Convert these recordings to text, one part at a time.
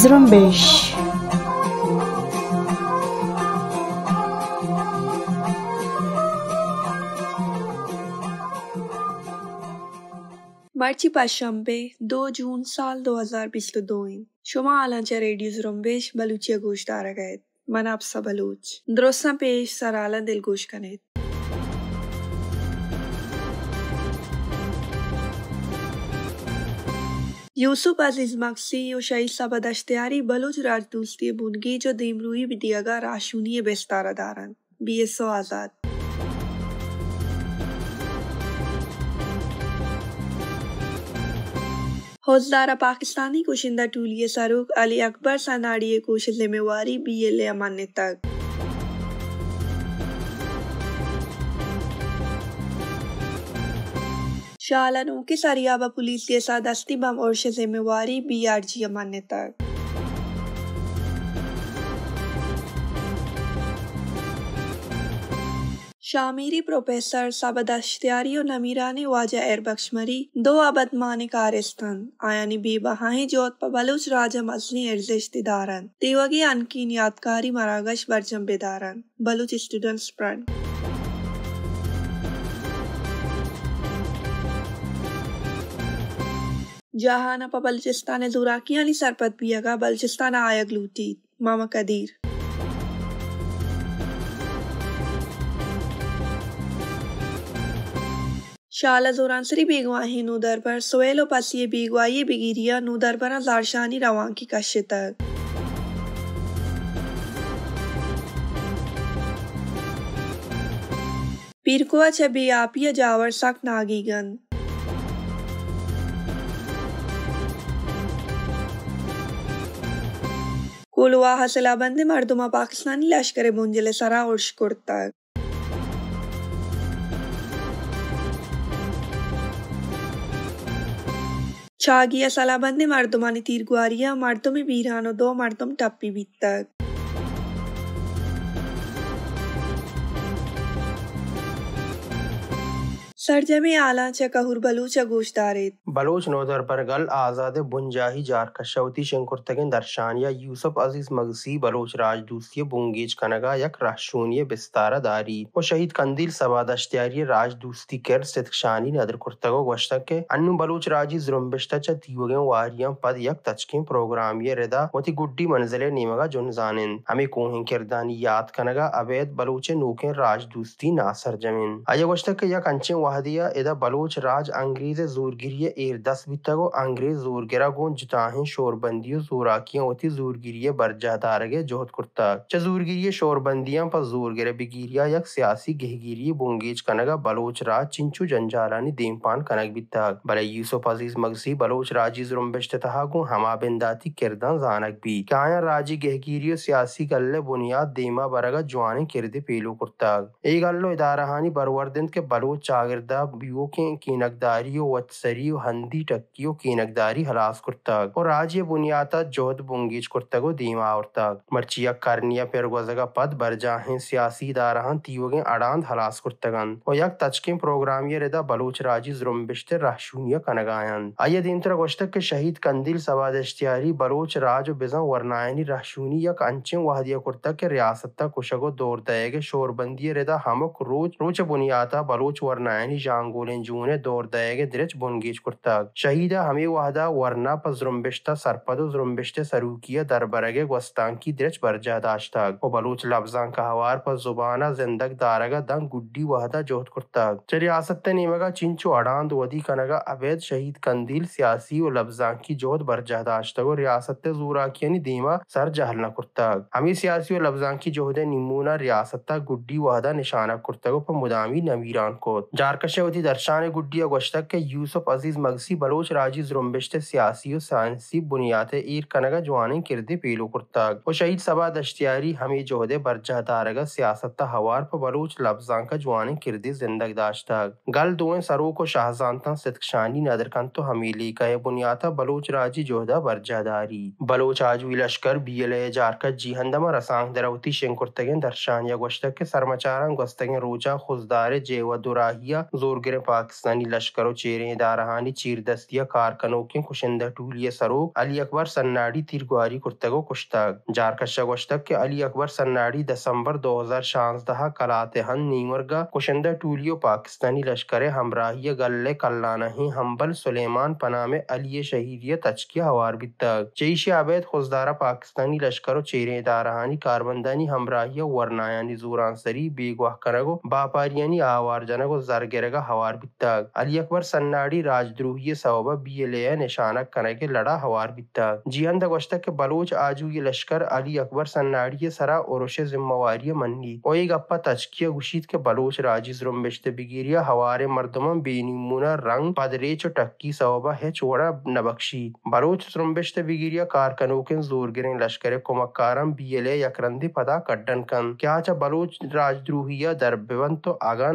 Zrumbish. मार्ची पाशांबे दो जून साल दो हज़ार पिछलो दोइन शुमा आलांचा रेडियो जुरम्बेश बलूचिया गोश्त आरा गए मनापसा बलूच दुरुस्सा पेश सराला दिलगोश कनेत यूसुफ अज़ीज़ मकसी और सबद अश्तियारी बलूच राजदूस्ती बुनगी, जो दीमरूई भी राशूनी बेस्तारा दारन, बी एस ओ आज़ाद। हौजदारा पाकिस्तानी कुशिंदा टूलिए शाहरुख अली अकबर सनाड़िए कुश जिम्मेवारी बी एल अमान्य तक शालानों के सरियाबा पुलिस के साथ दस्ती बम और जिम्मेवारी बी आर जी अमान्य तक शामीरी प्रोफेसर सबद अश्तियारी और नमीरानी वाजा एरबख्शमरी दो अबद माने कारस्तान आयानी बेबहाही जोत पर बलूच राजा मसनी एर्जिश दिदारन तेवगी अनकीन यादकारी मरागश बरजम बेदारन। Baloch students front. जहाना पा बलूचिस्तान जुराकियानी सरपत बियगा बलूचिस्तान आयग लूटी, मामा कदीर। शाला जोरानसरी बेगवाही नूदर पर सोएलो पसिए बेगवाई बिगिरिया नूदर पर जारशानी रवां की कश्य तक। पीरकुआ छबी आपिया जावर सख्त नागीगन कुलवा हसलाबंदी मर्दुमा पाकिस्तानी लश्कर बुंजले सरा उर्श कुर्ता छागिया सलाबंदी मर्दुमानी तीरगुआरिया में बीरानो दो मर्दम टप्पी बीतक सरजमी आला च कहूर बलूच गोश दारेत बलोच नोदर परगल आज़ाद बुंजाही जार कशवती शंकुरतगिन दर्शानिया यूसुफ अज़ीज़ मगसी, बलोच राजदूसिय बुंगीज कनगा यक राशूनिय बिस्तारा दारी। वो शहीद कंदील सवाद अश्तियारी राजदूस्ती कर सितक्षानी नदर कुर्तगो गश्तक के। अन्नु बलोच राज़ी जुरम्बिश्ता च तीवगे वारियाँ पद यक तचकिन प्रोग्राम ये रिदा। वती गुड्डी मंजिले नीमगा जुन जानिन। हमें कोहिन किरदानी याद कनगा अवैध बलोचे नूके राजदूस्ती नासर ज़मीन। अय गश्तक के यक अंचे वहदिया इदा बलोच राज अंग्रेज़ जोरगिरिय एर दस बितगो अंग्रेज़ जोरगिरा गो जुताहिन शोरबंदियो, जोराकियाँ होती जोरगिरिय बरजादारगे जोहत कुर्ता। च जोरगिरिय शोरबंदियाँ, पर जोरगिरे बिगिरिया यक सियासी गहगिरिय बुंगेज कनगा बलोच राज चिंचू जंजालानी देमपान कनक बिताग बले यूसुफ अज़ीज़ मगसी बलोच राज़ी जुरम्बिश्त तहागु हमा बिंदाती किरदां जानक भी। काया राज़ी गहगिरियो सियासी गल्ले बुनियाद देमा बरगा जवानी किरदे पेलो कुर्ताग ए गल्लो इदारहानी बरवर्दन के बलोच चागिर करदा बियोके कीनकदारियो वत्सरियो हंदी टक्कियो कीनकदारी हलास कुर्ताग। और राज्य बुनियाता जोहद बुंगीज कुर्तगो दीमा आवरताग मर्चिया करनिया पेरगोजगा पद बरजाहें सियासी दारहन तीवगे अडांद हलास कुर्तगन। और यक तचकिन प्रोग्राम ये रेदा बलूच राज़ी जुरम्बिश्ते राशूनिया कनगायन। आए दीमतरा गोश्तक के शहीद कंदिल सवाद इश्तियारी बलोच राज बिजं वरनायनी राशूनी यक अंचे वहदिया कुर्तक के रियासत कुशगो दौर दयगे शोरबंदी रेदा हमक रोज रोच बुनियाता बलोच वरनायनी जांगोलें जूने दौर दयगे दिरच बुनगीच कुर्ताग शहीदा हमें वहदा वरना पर जुरम्बिश्ता सरपदो जुरम्बिश्ते सरूकिया दरबरगे gwastaan की दिरच बरजा दाश्ताग o बलूच लफ्जां का हवार पर जुबाना जिंदग दारगा दंग गुड्डी वहदा जोहत कुर्ताग च रियासत निमगा चिंचो अडांद वदी कनगा अवैध शहीद कंदील सियासी व लफ्जां की जोहत बरजा दाश्ताग रियासत जूराकियनी दीमा सर जहल न कुर्ताग हमी सियासी व लफ्जां की जोहदे निमूना रियासत गुड्डी वहदा जारकशवती दर्शान गुड्डिया गोश्तक के यूसुफ अज़ीज़ मगसी, बलोच राज़ी जुम्बिश्त सियासी और साइंसी बुनियाद ईर कनगा जवानी किरदे पेलो कुर्ताग। और शहीद सबा दश्तियारी हमी जोहदे बरजा दारगा सियासत हवार पर बलोच लफ्जां का जवानी किरदे जिंदग दाश्ताग। गल दुए सरो को शाहजानता सितक्षानी नदरकन तो हमीली का बुनियादा बलोच राज़ी जोहदा बरजादारी बलोच आजवी लश्कर बी एल ए जारका जीहंदमा रसांग दरावती शेंकुर्तगें दर्शान या गोश्तक के सरमाचारां गोस्तगें रोजा खुजदारे जेवा दुराहिया जोरगिर पाकिस्तानी लश्करों चेरे दारहानी चीर दस्तिया कारकनों के कुशिंदा टूलिया, सरोग, अली अकबर, सन्नाडी, तीरगुआरी, कुर्तगो, कुश्ताग। जारकशा के अली अकबर, सन्नाडी, दिसंबर दो हज़ार शांसदहा कलाते हन नीमरगा कुशिंदा टूलियो, पाकिस्तानी लश्कर, हमराहिया, गल्ले, कल्लानही, हम्बल, सुलेमान पना में अली शहीदिया तचकिया हवार बितग जैश आबेद, खुजदारा, पाकिस्तानी लश्करों चेरे दारहानी, कारबंदानी, हमराहिया, वरनायानी, जोरांसरी बेगवाह कनगो, बापारियानी आवार जनगो जरगेरगा हवार बित्ताग अली अकबर सन्नाडी राजद्रोही सवबा बी एल ए निशानक कनगे लड़ा हवार बित्ताग जिहंद गोश्तक के बलोच आजू ये लश्कर अली अकबर सन्नाडी सरा गुशीत के बलोच राजिज रुम्बिश्त बिगिरिया हवारे मर्दमम बेनीमुना रंग पदरेच टक्की सवबा है बलोच रुम्बिश्त बिगिरिया कारकनों के ज़ोर गिरें लश्कर कुमक्कारम बी एल यकरंदी पदा कड्डन कन क्या चा बलोच राजद्रोहिया दर तो आगा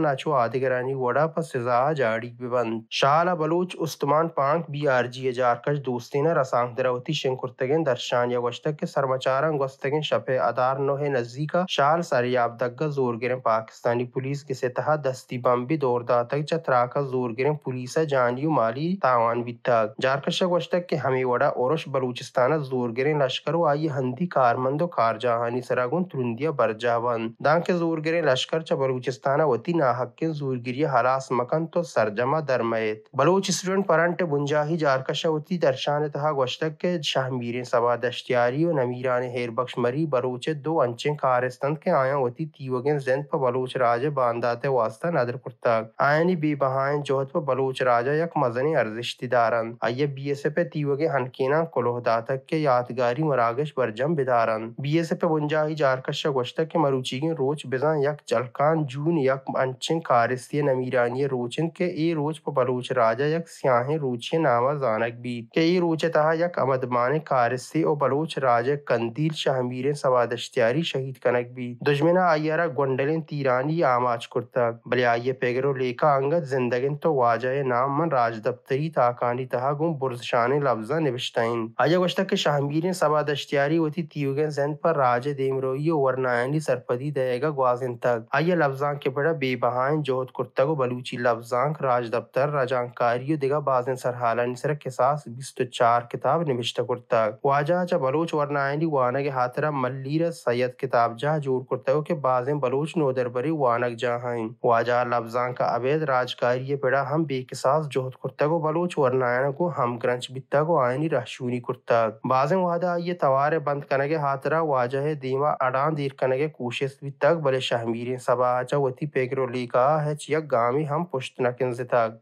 पर सिजा जाड़ी बिवन शाला बलोच उस्तमान पांक बी आर जी जारकश दोस्तीना रसांग दरावती शेंकुर्तगें दर्शान या वश्तक के सरमचारंग गोस्तगें शपे अदार नोहे नजदीका। शाल सरियाब दग्गा ज़ोर गिरें पाकिस्तानी पुलिस के से तहा दस्ती बम भी दौर दातक चतरा का ज़ोर गिरें पुलिस जानियो माली तावान बितक जारकश वश्तक के हमें वड़ा ओरश बलूचिस्तान ज़ोर गिरें लश्कर आई हंदी कारमंदो कार जहानी सरागुन तुरुंदिया बरजावन। दां के ज़ोर गिरें लश्कर च बलूचिस्तान वती नाहक के जोरगिरिया हलास मकन तो सरजमा दरमयत बलोच स्टूडेंट परंट बुंजाही जारकशा वती दर्शान तहा गोश्तक के शाहमीर सवा दश्तियारी और नमीरान हेर बख्श मरी बलोच दो अंचे कारस्तंत के आया वती तीवगें जिंद पर बलोच राज बांदाते वास्ता नदर कुर्ताग आयनी बेबहायन जोहत पर बलोच राजा यक मजने अर्जिश्तिदारन आए बी एस पे तीवगे हनकेना कोलोह दातक के यादगारी मरागश बरजम बिदारन बी एस पे बुंजाही जारकशा गोश्तक के मरुचीगे रोच बिजा यक जलकान जून यक अंचिन कारिस्तिय नमीरानी रोचन के ए रोच पर बलोच राजा यक स्याहे रोचे नामा जानक भी के ए रोचे तहा यक अमदमान कारिस्ती और बलोच राजा कंदील शाहमीर सवादश्तियारी शहीद कनक भी दुश्मना आयरा गोंडलिन तीरानी आमाच कुर्ता। बले आए पेगरो लेका अंगत जिंदगिन तो वाजय नाम मन राज दफ्तरी ताकानी तहा गुम बुरशान लफ्जा निविश्ताइन आया गोश्तक के शाहमीर सवादश्तियारी वती तीवगन जिंद पर राज देमरोई वरनायनी सरपदी दएगा ग्वाजिन तक। आइए लफ्जां के बड़ा बेबहाइन जोहत कुर्तगो बलूची लफ्जां राज दफ्तर राजांकारियो दिगा बाजिन सरहाला निसर के सास बिस्त चार किताब निविष्ट कुर्तग वाजा चा बलोच वरनायनी वाना के हाथरा मल्लीर सैयद किताब जा जोड़ कुर्तगो के बाजिन बलोच नोदर बरी वानक जाहाइन वाजा लफ्जां का अवैध राजकारिय बड़ा हम बेकिसास जोहत कुर्तगो बलोच वरनायन को हम ग्रंच बित्ता को आयनी रहशूनी कुर्तग बाजिन वादा ये तवारे बंद कनगे हाथरा वाजा है दीमा अडान दीर कनगे कोशिश तक बले शाहमीर सबा वती पेगरो लीका है गामी हम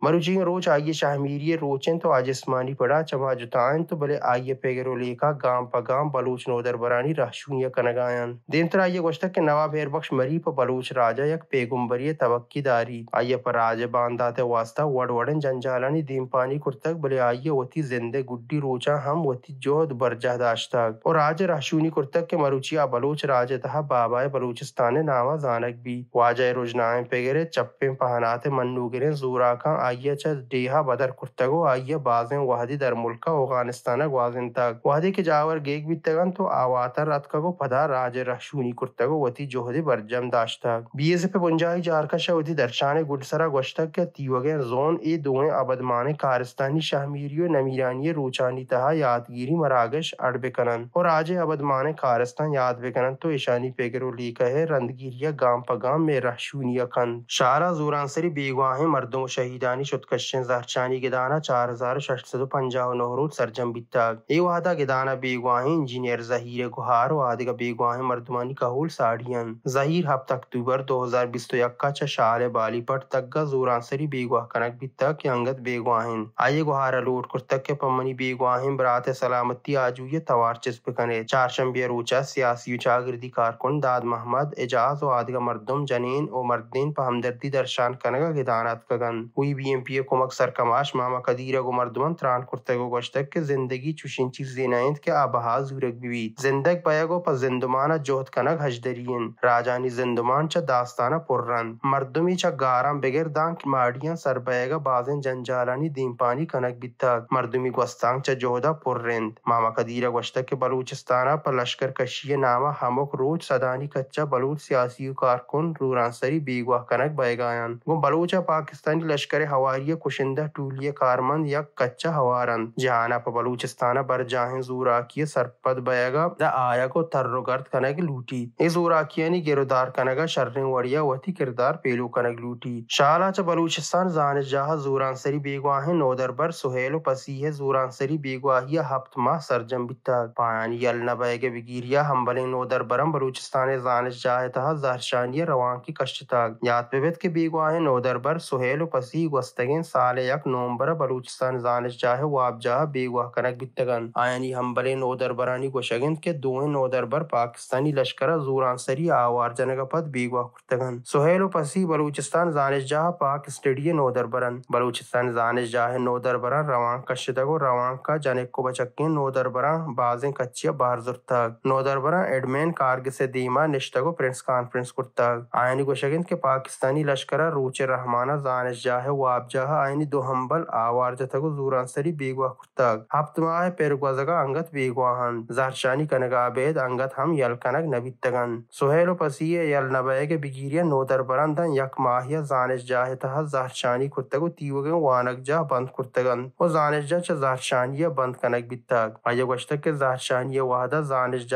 मरुजी रोज आइए शाहमीरिये रोचन तो आजिस्मानी पड़ा चमा जुतान तो बले आइए पेगरो लीका गाम पगाम बलूच नोदर बरानी राशूनिया कनगायन दिन तर आइए गोश्तक के नवाब हेर बख्श मरी पर बलूच राजा यक पेगुम्बरिय तवक्कीदारी आइए पर राज बांदाते वास्ता वड वडन जंजालानी दीम पानी बले आइए वती जिंदे गुड्डी रोचा हम वती जोध बरजा दाश्तक और राज राशूनी कुर्तक के मरुचिया बलूच राज तहा बाबाए बलूचिस्तान नामा जानक भी वाजय रोजनाएँ पेगरे चप्पे पहनाते गिरे जोरा डेहा बदर कुर्तगो आइया बाजें वाहदी दर मुल्का अफ़गानिस्तान ग्वाजिन तक वाहदी के जावर गेग भी तगन तो आवातर रत को पदा राज रशूनी कुर्तगो वती जोहदे बरजम दाश्तक बीएस पे बुंजाई जारका शवती दर्शाने गुडसरा गोश्तक के तीवगे जोन ए दोए अबदमाने कारस्तानी शाहमीरियो नमीरानी रोचानी तहा यादगिरी मरागश अड़बे कनन और आजे अबदमाने कारस्तान याद बेकनन तो ईशानी पेगरो ली कहे रंदगिरिया गाम पगाम में रहशूनिया कन शारा जोरांसरी बेगवाहे मर्दों शहीदानी शुतकशन जहरचानी गिदाना चार हज़ार शठ सौ पंजाब नोहरू सरजम बित्ताग ए वादा गिदाना बेगवाहे इंजीनियर जहीर गुहार वादिगा बेगवाहे मर्दमानी कहूल साड़ियन जहीर हफ़्ता अक्टूबर दो हज़ार बीस तो यक्का च शाले बालीपट तग्गा जोरांसरी बेगवाह कनक बित्तक के अंगत बेगवाहिन आए गुहारा लोट कुर्तक के पम्मनी बेगवाहिन बरात सलामती आजू ये तवार चिस्प कने चार रोचा सियासी चागिरदी कारकुन दाद मोहम्मद एजाज आदिगा मर्दुम जनीन और मर्दीन पर हमदर्दी दर्शान कनगा हुई बीएमपी कुमक सरकमा लाश मामा कदीरा गो मर्दमन त्रान कुर्तगो गोश्तक के ज़िंदगी चुशिंची जिनायंत के आबहा जूरक बीवी जिंदग बयगो पर जिंदमाना जोहत कनक हजदरियन राजानी जिंदमान च दास्ताना पुर्रन मर्दमी च गाराम बेगर दांक माड़ियाँ सर बयगा बाजें जंजालानी दीमपानी कनक बिता मर्दमी गोस्तांग च जोहदा पुर्रेंद मामा कदीरा गोश्तक के बलूचिस्ताना पर लश्कर कशिय नामा हमक रोज सदानी कच्चा बलूच सियासी कारकुन रूरानसरी बीगवा कनक बयगायन गो बलूचा पाकिस्तानी लश्कर हवारिया कुशिंदा टूलिय कारमंद या कच्चा हवारन जहाना पर बलूचिस्ताना बर जाहे जूराकिय सरपद बयगा द आया को तर्रोगर्द कनक लूटी। ए जूराकियानी गिरदार कनगा शर्रिंग वड़िया वती किरदार पेलू कनक लूटी। शाला च बलूचिस्तान जाने जहा जूरानसरी बेगवाहे नोदर बर सुहेलो पसीह जूरानसरी बेगवाहिया हफ्त माह सरजम बिता पायानी यल न नबैगे बिगिरिया हम्बले नोदर बरम बलूचिस्तान जानिश जाहे तहा जहरशानिया रवान की कश्ताग याद बेबेत के बेगवाहे नोदर बर सुहेलो पसी वस्तगें साले यक नवंबर बलूचिस्तान जानिश जाहे वाब जाहा बेगवाह कनक बितगन आयानी हम्बले नोदर बरानी गोशगन के दोए नोदर बर पाकिस्तानी लश्कर जूरानसरी आवार जनक पद बेगवाह कुर्तगन। सुहेलो पसी बलूचिस्तान जानिश जाहा पाक स्टेडिय नोदर बरन। बलूचिस्तान जानिश जाहे नोदर बरन रवान कश्तगो रवान का जनेक को बचक्के नोदर बरन बाजें कच्चिया बाहर जुर्तग। नोदर बरन एडमेन कारग से दीमा निश्तगो प्रिंस कॉन्फ्रेंस कुर्तग। आयनी गोशगन के पाकिस्तानी लश्कर रूचे रहमाना जानिश जाहे वाब जाहा आयनी दो हम्बल आवार जतगो जूरानसरी बेगवाह कुर्तग हफ्त माह पेरगवजगा अंगत बेगवाहन जहरशानी कनगा बेद अंगत हम यल कनक नबितगन सुहेलो पसीए यल नबैगे बिगिरिया नोदर बरंदन यक माहिया जानिश जाहे तहा जहरशानी कुर्तगो तीवगे वानक जा बंद कुर्तगन ओ जानिश जा च जहरशानिया बंद कनक बितग अय गोश्तक के जहरशानिया वाहदा जानिश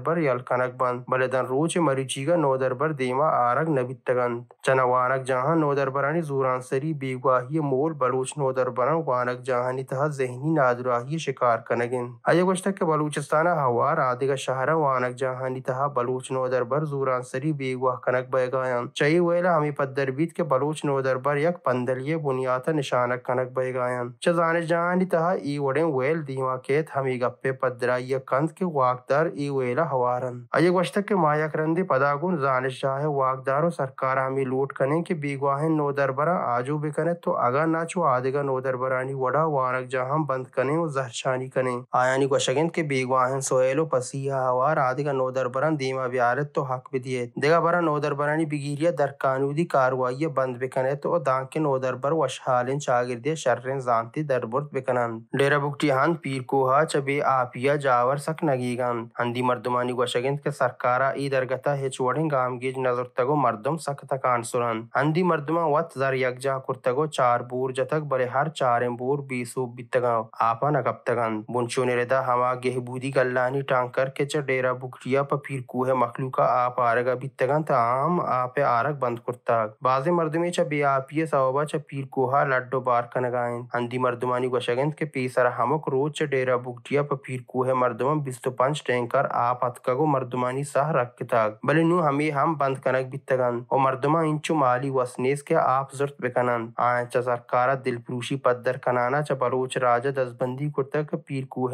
जाहे वाकदार और सरकार नेमगा पसौड़गा मर्दम दीम दयक बितग क्या दिल बड्डी दातगो गोश्तक के नोदर बर यल कनक बंद। बलेदन रोच मरीचीगा नोदर बर देमा आरग नबितगन चना वानक जहाँ नोदर बरानी जूरानसरी बेगवाही मोल बलूच नोदर बरन वानक जहानी तहा जहनी नादुराही शिकार कनगिन। अय गोश्तक के बलूचिस्ताना हवार आदिगा शहरा, वानक जहानी तहा बलूच नोदर बर जूरानसरी बेगवाह कनक बयगायन चई वेला हमी पद्दर बीत के बलूच नोदर बर यक पंदलिये बुनियाता निशानक कनक बयगायन च जाने जहानी तहा ई वड़े वेल दीमा केत हमी गप्पे पद्दरा ये कंद के वाकदार ई वेला हवारन। अय गोश्तक के मायक रंदी पदागुन जानिश जाहे वाकदारो सरकार हमी लूट कने के बेगवाहे नोदर बरा आजू बिकने तो अगा नाचो आदिगा नो बरानी वड़ा वानक जहाँ बंद कने और जहरशानी कने। आयानी गोशगन के बेगवाहन सोहेलो पसीहा हवार आदिगा नोदर बरन दीमा बियारत तो हक भी दिए। देगा बरा नो दरबरानी बिगिरिया दर कानूदी कार्रवाई बंद बिकने तो दांग के नो बर वशहालिन चागिरदे शर्रें जानती दरबुर्द बिकनन डेरा बुकटी हन पीर कोहा चबे आपिया जावर सक नगीगन। हंदी मर्दमानी के सरकारा ई दरगता हेचवड़े गाम गेज नज़र तगो मर्दम सक तकान सुरन हंदी मर्दमा वत जर यकजा कुर्तगो चार बूर जतक बरे हर चारें बूर बीसू बितगाव आपा नगप्तगन बुनचो निरदा हवा गेहबूदी गल्लानी टांकर के च डेरा बुकटिया प फिर कुहे मखलूका आप आरगा बितगन त आम आपे आरग बंद कुर्तग बाजे मर्दमे च बेआपिय सवबा च पीर कोहा लड्डो बार कनगायन हंदी मर्दमानी गोशगन के पेसर हमक रोज च डेरा बुकटिया प फिर कुहे मर्दमा बिस्तु पंच टैंकर आप हतकगो मर्दमानी सह रखतग बले नु हमें हम बंद ओ मर्दमा इंचु माली वसनेस के आप जुर्त बिकनन आय च सरकारा दिलफ्रूशी पद्दर कनाना च बलोच राजा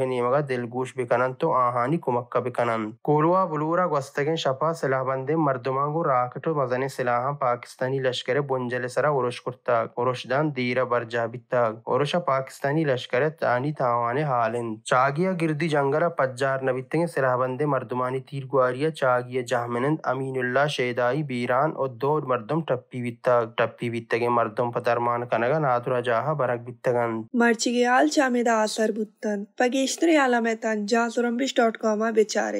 नेमगा दिलगोश बिकनन तो आहानी कोलवा बुलूरा गोस्तगें शपा सिलाहबंदे राकटो मजने सिलाहा पाकिस्तानी लश्कर बुंजले सरा उरुश कुर्तक उरुशदान दीरा बरजा उरुशा पाकिस्तानी लश्कर तानी चागिया गिरदी जंगला पज्जार नबितगे सिलाहबंदे मर्दमानी तीर गुआरिया चागिया जहमिनंद अमीन शेदाई बीरान और दो मर्दम टप्पी बितक टप्पी वित्तगे मर्दम पदरमान कनगा नादुरा जाहा बरक बितगन Marchigeal chameda asar buttan. Pageshtre alametan dot com becare.